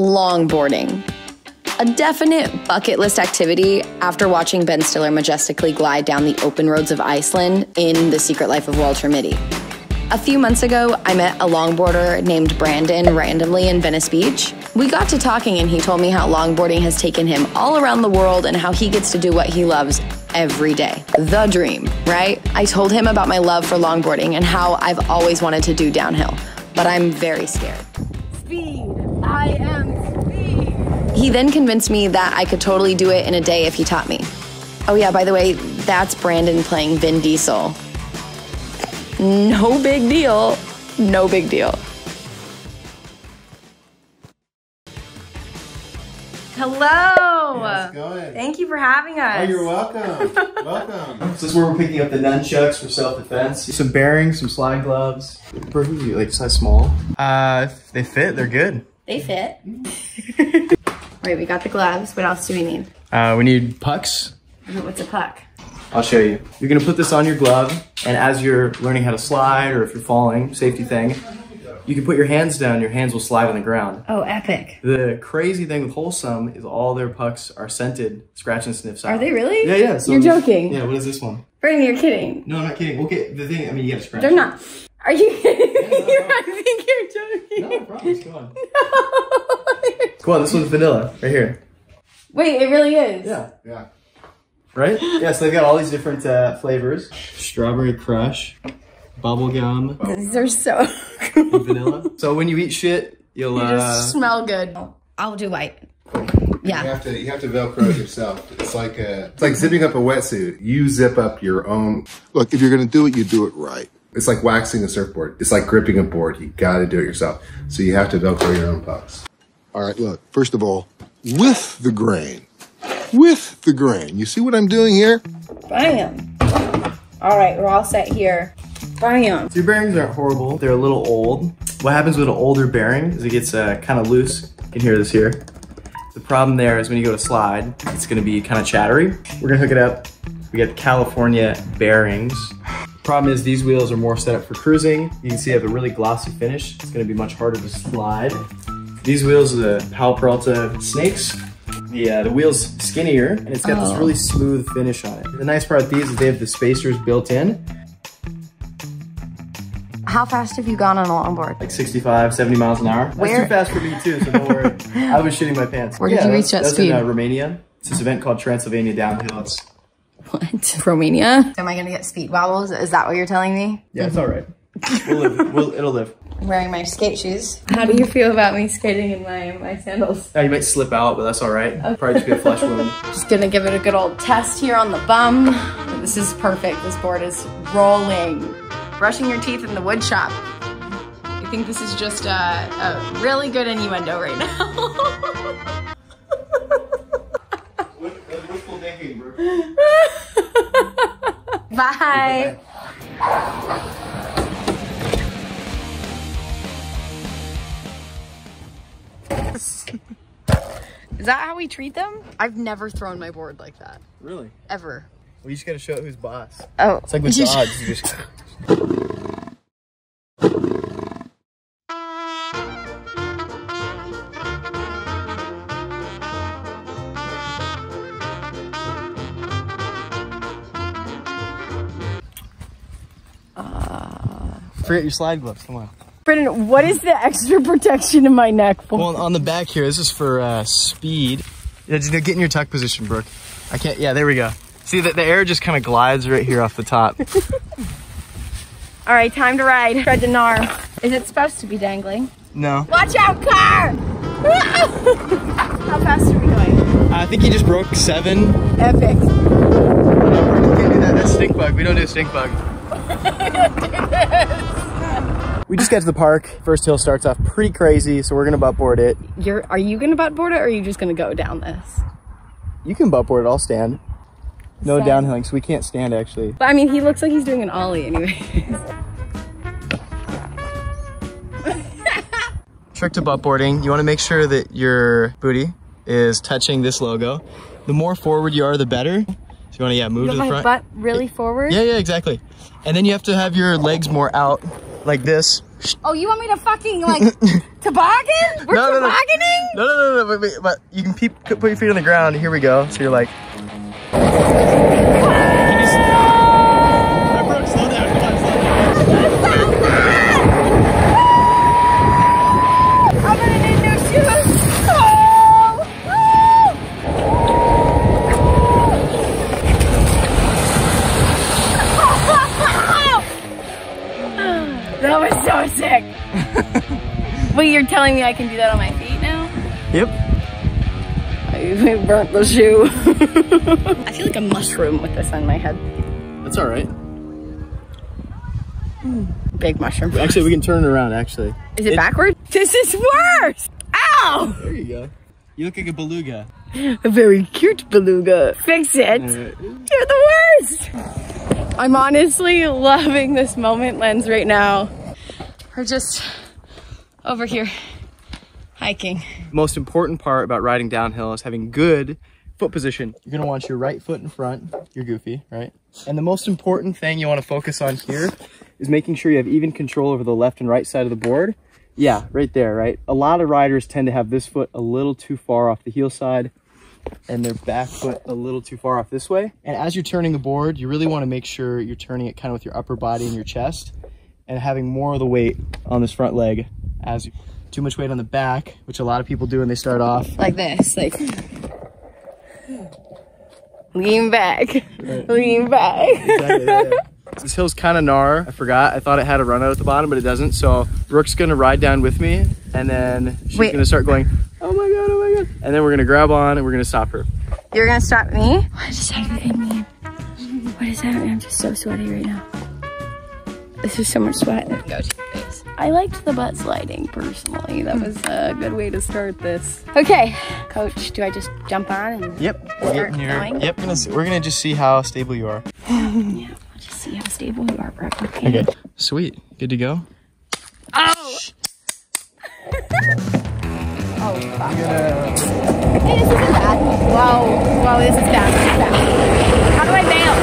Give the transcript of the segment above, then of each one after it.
longboarding. A definite bucket list activity after watching Ben Stiller majestically glide down the open roads of Iceland in The Secret Life of Walter Mitty. A few months ago, I met a longboarder named Brandon randomly in Venice Beach. We got to talking, and he told me how longboarding has taken him all around the world and how he gets to do what he loves every day. The dream, right? I told him about my love for longboarding and how I've always wanted to do downhill, but I'm very scared. Speed. I am speed. He then convinced me that I could totally do it in a day if he taught me. Oh, yeah, by the way, that's Brandon playing Vin Diesel. No big deal. No big deal. Hello. How's it going? Thank you for having us. Oh, you're welcome. welcome. So this is where we're picking up the nunchucks for self-defense. Some bearings, some slide gloves. Burpees, like size small? Uh, if they fit, they're good. They fit. Right, we got the gloves. What else do we need? Uh, we need pucks. What's a puck? I'll show you. You're gonna put this on your glove, and as you're learning how to slide, or if you're falling, safety thing, you can put your hands down. Your hands will slide on the ground. Oh, epic. The crazy thing with Holesom is all their pucks are scented scratch and sniff style. Are they really? Yeah, yeah. So You're joking. Yeah. What is this one? Brandon, you're kidding. No, I'm not kidding. Okay, the thing. I mean, you gotta scratch. They're it. not. Are you kidding? no, no. I think you're joking. No, I promise. Come on. Come on. This one's vanilla, right here. Wait, it really is. Yeah. Yeah. Right? Yeah, so they've got all these different uh, flavors. Strawberry crush, bubblegum, These are so and vanilla. So when you eat shit, you'll They uh smell good. I'll do white. Yeah. You have to you have to velcro it yourself. It's like a it's like zipping up a wetsuit. You zip up your own. Look, if you're going to do it, you do it right. It's like waxing a surfboard. It's like gripping a board. You got to do it yourself. So you have to velcro your own pucks. All right, look, first of all, with the grain. With the grain. You see what I'm doing here? Bam. All right, we're all set here. Bam. So your bearings aren't horrible. They're a little old. What happens with an older bearing is it gets uh, kind of loose. You can hear this here. The problem there is when you go to slide, it's gonna be kind of chattery. We're gonna hook it up. We got California bearings. Problem is these wheels are more set up for cruising. You can see I have a really glossy finish. It's gonna be much harder to slide. These wheels are the Powell Peralta Snakes. The, uh, the wheel's skinnier and it's got this really smooth finish on it. The nice part of these is they have the spacers built in. How fast have you gone on a longboard? like 65, 70 miles an hour. That's too fast for me too, so don't worry. I was shitting my pants. Where did you reach that that's speed? in uh, Romania. It's this event called Transylvania Downhill. It's, What? Romania? Am I gonna get speed wobbles? Is that what you're telling me? yeah, it's all right. We'll live. We'll, it'll live. I'm wearing my skate shoes. How do you feel about me skating in my, my sandals? Yeah, you might slip out, but that's all right. Probably just be a flesh wound. Just gonna give it a good old test here on the bum. This is perfect. This board is rolling. Brushing your teeth in the wood shop. I think this is just a, a really good innuendo right now. Bye. Is that how we treat them? I've never thrown my board like that. Really? Ever. Well, you just gotta show who's boss. Oh. It's like with dogs. You just. Forget your slide gloves. Come on. Brandon, what is the extra protection in my neck for? Well, on the back here, this is for uh, speed. Yeah, get in your tuck position, Brooke. I can't. Yeah, there we go. See, the, the air just kind of glides right here off the top. All right, time to ride. Fred Denar. Is it supposed to be dangling? no, Watch out, car! How fast are we going? I think you just broke seven. Epic. We can't do that. That's stink bug. We don't do stink bug. We just got to the park. First hill starts off pretty crazy, so we're gonna butt board it. You're, are you gonna butt board it or are you just gonna go down this? You can butt board it. I'll stand. No Stand. downhilling, so we can't stand actually. But I mean, he looks like he's doing an ollie anyway. Trick to butt boarding. You want to make sure that your booty is touching this logo. The more forward you are, the better. So you want to yeah move to the front. butt really forward? Yeah, yeah, exactly. And then you have to have your legs more out like this. Oh, you want me to fucking like toboggan? We're No, no, no. tobogganing? No, no, no, no, but, but, but you can peep, put your feet on the ground. Here we go. So you're like. So sick. Wait, you're telling me I can do that on my feet now? Yep. I burnt the shoe. I feel like a mushroom with this on my head. That's all right. Hmm. Big mushroom. Actually, we can turn it around. Actually. Is it, it- backward? This is worse! Ow! There you go. You look like a beluga. A very cute beluga. Fix it. You're the worst. I'm honestly loving this moment lens right now. We're just over here hiking. Most important part about riding downhill is having good foot position. You're gonna want your right foot in front. You're goofy, right? And the most important thing you want to focus on here is making sure you have even control over the left and right side of the board. Yeah, right there, right? A lot of riders tend to have this foot a little too far off the heel side and their back foot a little too far off this way. And as you're turning the board, you really want to make sure you're turning it kind of with your upper body and your chest and having more of the weight on this front leg as you, too much weight on the back, which a lot of people do when they start off. Like this, like. Lean back. Lean back. This hill's kind of gnar. I forgot. I thought it had a run out at the bottom, but it doesn't. So Brooke's gonna ride down with me, and then she's Wait. gonna start going, "Oh my god, oh my god!" And then we're gonna grab on and we're gonna stop her. You're gonna stop me? What does that even mean? What does that mean? I'm just so sweaty right now. This is so much sweat. Go to face. I liked the butt sliding personally. That hmm. was a good way to start this. Okay, coach, do I just jump on and Yep. Start going? Yep. Gonna see, we're gonna just see how stable you are. yeah, I'll just see how stable you are, Brooke. Okay. Sweet. Good to go. Oh! oh, fuck. Gonna- Hey, this isn't bad. Whoa, whoa, this is bad. This is bad. How do I bail?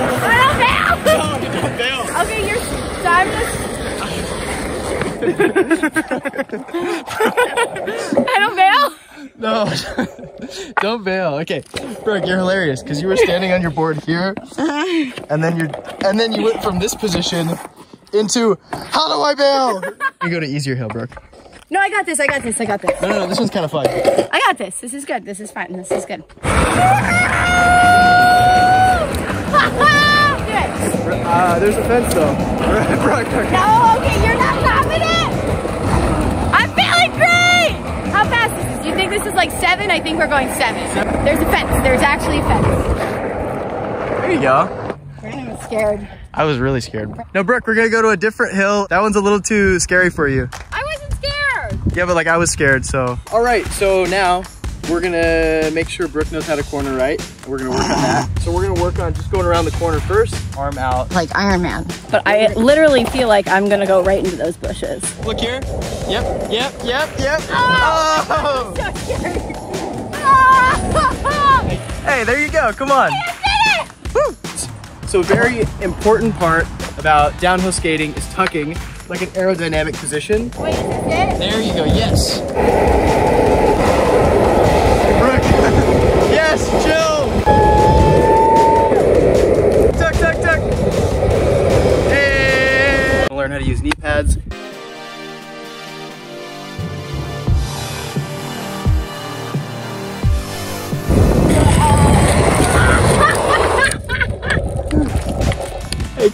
I don't bail. No, don't bail. Okay, Brooke, you're hilarious because you were standing on your board here, and then you're, and then you went from this position into how do I bail? You go to easier hill, Brooke. No, I got this. I got this. I got this. No, no, no, this one's kind of fun. I got this. This is good. This is fine. This is good. Do it. Uh, there's a fence though. Brooke, Brooke. No, okay, you're this? You think this is like seven? I think we're going seven. There's a fence. There's actually a fence. There you go. I'm scared. I was really scared. No, Brooke, we're gonna go to a different hill. That one's a little too scary for you. I wasn't scared. Yeah, but like I was scared, so. All right, so now we're gonna make sure Brooke knows how to corner right. We're gonna work on that. So we're gonna work on just going around the corner first, arm out. Like Iron Man. But I literally feel like I'm gonna go right into those bushes. Look here. Yep, yep, yep, yep. Oh! oh! So scary. Oh! Hey, there you go. Come on. Woo. So very important part about downhill skating is tucking like an aerodynamic position. Wait, is it? There you go. Yes.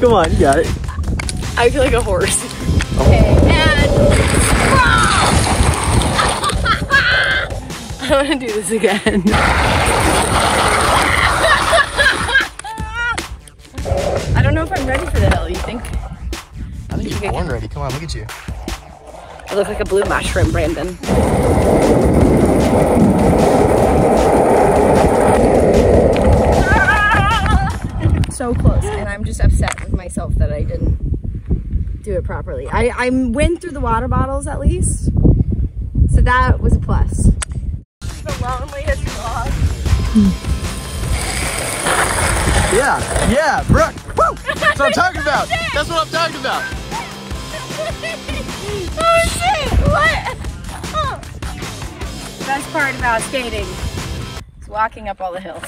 Come on, you got it. I feel like a horse. Okay, oh. and I want to do this again. I don't know if I'm ready for the hill. You think? I think you're born ready. Come on, look at you. I look like a blue mushroom, Brandon. So close, and I'm just upset with myself that I didn't do it properly. I, I went through the water bottles at least, so that was a plus. The loneliest vlog. Yeah, yeah, Brooke. Woo. That's what I'm talking about. Oh, That's what I'm talking about. oh shit! What? Oh. Best part about skating is walking up all the hills.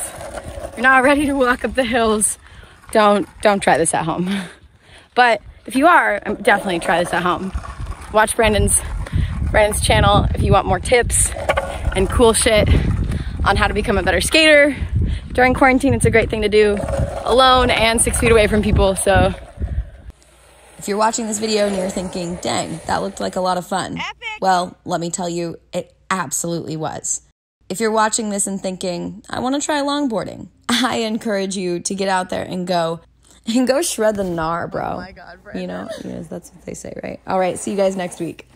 You're not ready to walk up the hills, don't don't try this at home. But if you are, definitely try this at home. Watch Brandon's Brandon's channel if you want more tips and cool shit on how to become a better skater. During quarantine, it's a great thing to do alone and six feet away from people. So If you're watching this video and you're thinking, dang, that looked like a lot of fun. Well, let me tell you, it absolutely was. If you're watching this and thinking, I want to try longboarding, I encourage you to get out there and go and go shred the gnar, bro. Oh my god, Brandon. You know, you know, that's what they say, right? All right, see you guys next week.